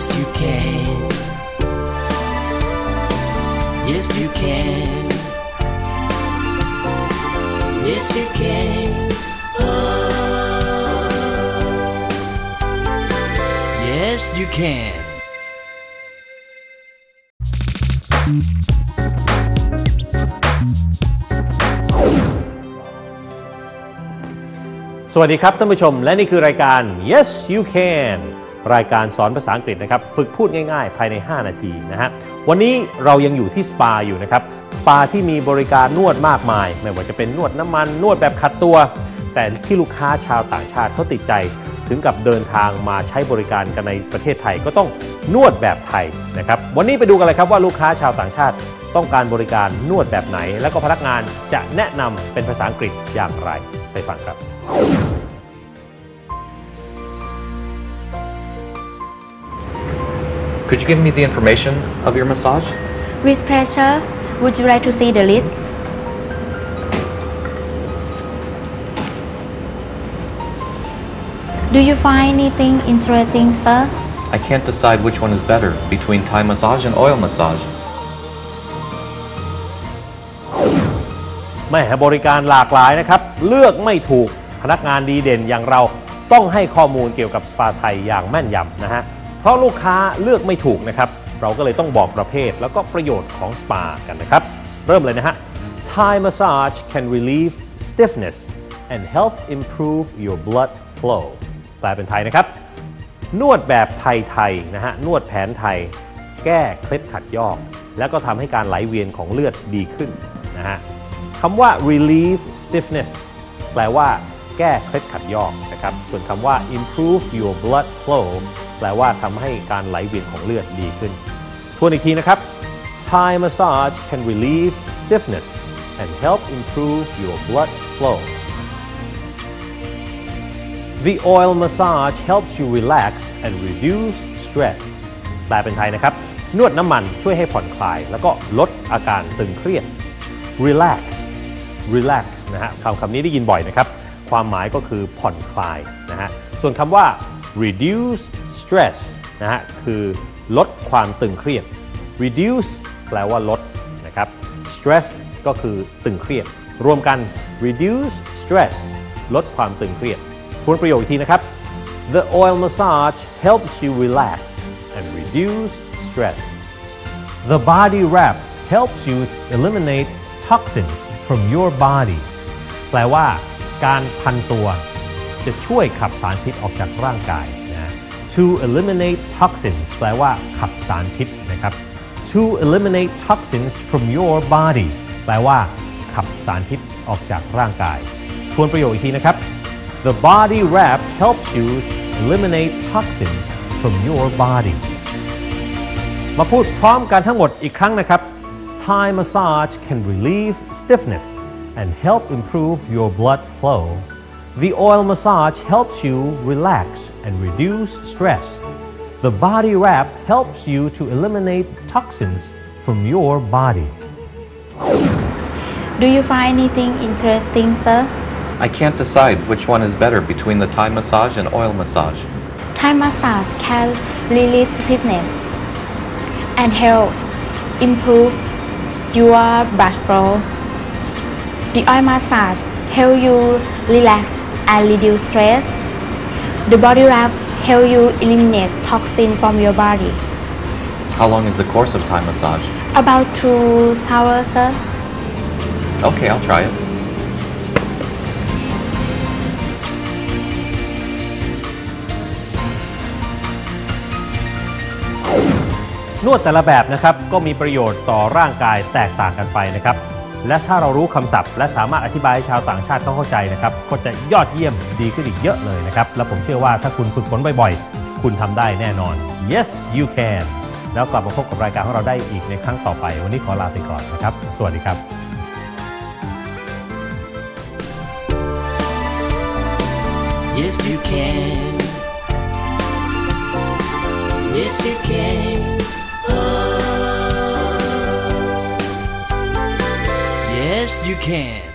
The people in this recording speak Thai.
Yes, you can. Yes, you can. Yes, you can. Oh. Yes, you can. สวัสดีครับท่านผู้ชมและนี่คือรายการ Yes You Can รายการสอนภาษาอังกฤษนะครับฝึกพูดง่ายๆ ภายใน 5 นาทีนะฮะวันนี้เรายังอยู่ที่สปาอยู่นะครับสปาที่มีบริการนวดมากมาย ไม่ว่าจะเป็นนวดน้ำมัน นวดแบบขัดตัว แต่ที่ลูกค้าชาวต่างชาติเขาติดใจ ถึงกับเดินทางมาใช้บริการกันในประเทศไทยก็ต้องนวดแบบไทยนะครับวันนี้ไปดูกันเลยครับว่าลูกค้าชาวต่างชาติต้องการบริการนวดแบบไหน แล้วก็พนักงานจะแนะนำเป็นภาษาอังกฤษอย่างไรไปฟังครับ Could you give me the information of your massage? With pleasure. Would you like to see the list? Do you find anything interesting, sir? I can't decide which one is better between Thai massage and oil massage. แม่บริการหลากหลายนะครับ เลือกไม่ถูกพนักงานดีเด่นอย่างเราต้องให้ข้อมูลเกี่ยวกับสปาไทยอย่างแม่นยำนะฮะ เพราะลูกค้าเลือกไม่ถูกนะครับ เราก็เลยต้องบอกประเภทแล้วก็ประโยชน์ของสปากันนะครับ เริ่มเลยนะฮะ Thai massage can relieve stiffness and help improve your blood flow แปลเป็นไทยนะครับ นวดแบบไทยๆนะฮะ นวดแผนไทย แก้เคล็ดขัดยอก แล้วก็ทำให้การไหลเวียนของเลือดดีขึ้นนะฮะคำว่า relieve stiffness แปลว่า แก้เคล็ดขัดยอกนะครับ ส่วนคำว่า improve your blood flow แปลว่าทำให้การไหลเวียนของเลือดดีขึ้น ทวนอีกทีนะครับ Thai massage can relieve stiffness and help improve your blood flow The oil massage helps you relax and reduce stress แปลเป็นไทยนะครับ นวดน้ำมันช่วยให้ผ่อนคลาย แล้วก็ลดอาการตึงเครียด relax relax นะฮะคำคำนี้ได้ยินบ่อยนะครับ ความหมายก็คือผ่อนคลายนะฮะส่วนคำว่า reduce stress นะฮะคือลดความตึงเครียด reduce แปลว่าลดนะครับ stress ก็คือตึงเครียด รวมกัน reduce stress ลดความตึงเครียดทวนประโยคอีกทีนะครับ The oil massage helps you relax and reduce stress The body wrap helps you eliminate toxins from your body แปลว่า การพันตัว จะช่วยขับสารพิษออกจากร่างกายนะ To eliminate toxins แปลว่าขับสารพิษนะครับ To eliminate toxins from your body แปลว่าขับสารพิษออกจากร่างกาย ทวนประโยคอีกทีนะครับ The body wrap helps you eliminate toxins from your body มาพูดพร้อมกันทั้งหมดอีกครั้งนะครับ Thai massage can relieve stiffness and help improve your blood flow. The oil massage helps you relax and reduce stress. The body wrap helps you to eliminate toxins from your body. Do you find anything interesting, sir? I can't decide which one is better between the Thai massage and oil massage. Thai massage can relieve stiffness and help improve your blood flow. The oil massage help you relax and reduce stress. The body wrap help you eliminate toxin from your body. How long is the course of Thai massage? About two hours, sir. Okay, I'll try it. นวดแต่ละแบบนะครับก็มีประโยชน์ต่อร่างกายแตกต่างกันไปนะครับ และถ้าเรารู้คำศัพท์ และสามารถอธิบายให้ชาวต่างชาติเขาเข้าใจนะครับ ก็จะยอดเยี่ยมดีขึ้นอีกเยอะเลยนะครับ และผมเชื่อว่าถ้าคุณฝึกฝนบ่อยๆ คุณทำได้แน่นอน yes you can แล้วกลับมาพบกับรายการของเราได้อีกในครั้งต่อไป วันนี้ขอลาไปก่อนนะครับ สวัสดีครับ Yes, you can. Yes, you can. You can.